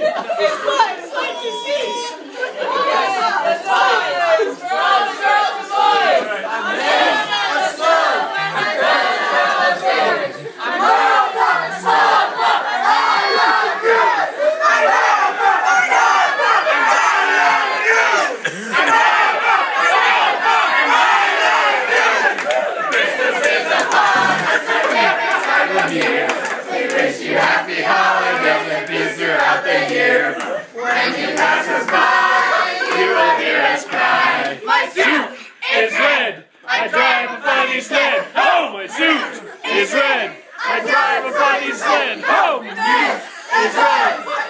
Eu funny sled home. My suit is red. I drive a funny sled home. My suit is red.